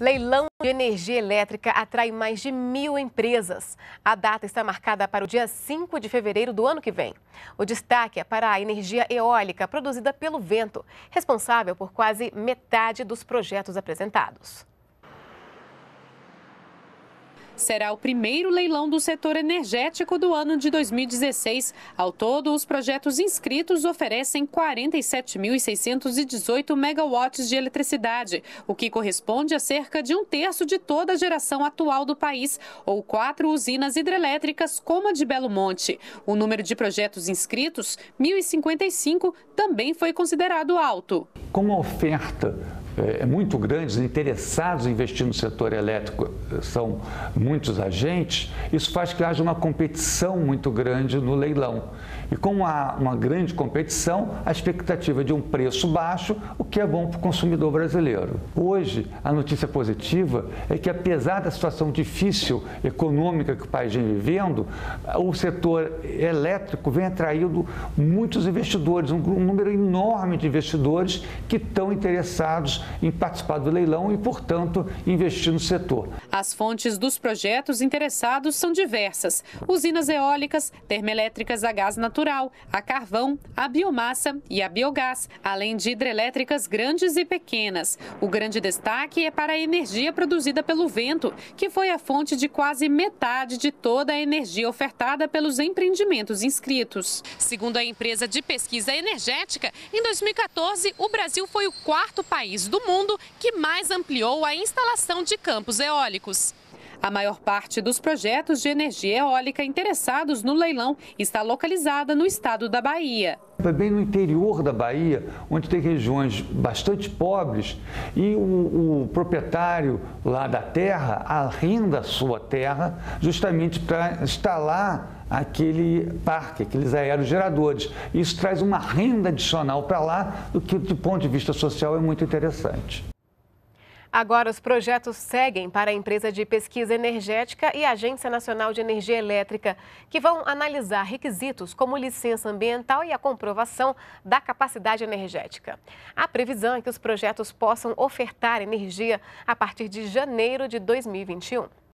Leilão de energia elétrica atrai mais de mil empresas. A data está marcada para o dia 5 de fevereiro do ano que vem. O destaque é para a energia eólica produzida pelo vento, responsável por quase metade dos projetos apresentados será o primeiro leilão do setor energético do ano de 2016. Ao todo, os projetos inscritos oferecem 47.618 megawatts de eletricidade, o que corresponde a cerca de um terço de toda a geração atual do país, ou quatro usinas hidrelétricas como a de Belo Monte. O número de projetos inscritos, 1.055, também foi considerado alto. Como a oferta é, é, muito grandes, interessados em investir no setor elétrico eh, são muitos agentes, isso faz que haja uma competição muito grande no leilão. E como há uma grande competição, a expectativa de um preço baixo, o que é bom para o consumidor brasileiro. Hoje, a notícia positiva é que, apesar da situação difícil econômica que o país vem vivendo, o setor elétrico vem atraindo muitos investidores, um número enorme de investidores que estão interessados em participar do leilão e, portanto, investir no setor. As fontes dos projetos interessados são diversas: usinas eólicas, termoelétricas a gás natural, a carvão, a biomassa e a biogás, além de hidrelétricas grandes e pequenas. O grande destaque é para a energia produzida pelo vento, que foi a fonte de quase metade de toda a energia ofertada pelos empreendimentos inscritos. Segundo a empresa de pesquisa energética, em 2014, o Brasil foi o quarto país do mundo que mais ampliou a instalação de campos eólicos. A maior parte dos projetos de energia eólica interessados no leilão está localizada no estado da Bahia. É bem no interior da Bahia, onde tem regiões bastante pobres e o, o proprietário lá da terra arrenda a sua terra justamente para instalar aquele parque, aqueles aerogeradores. Isso traz uma renda adicional para lá, o que, do ponto de vista social, é muito interessante. Agora, os projetos seguem para a empresa de pesquisa energética e a Agência Nacional de Energia Elétrica, que vão analisar requisitos como licença ambiental e a comprovação da capacidade energética. A previsão é que os projetos possam ofertar energia a partir de janeiro de 2021.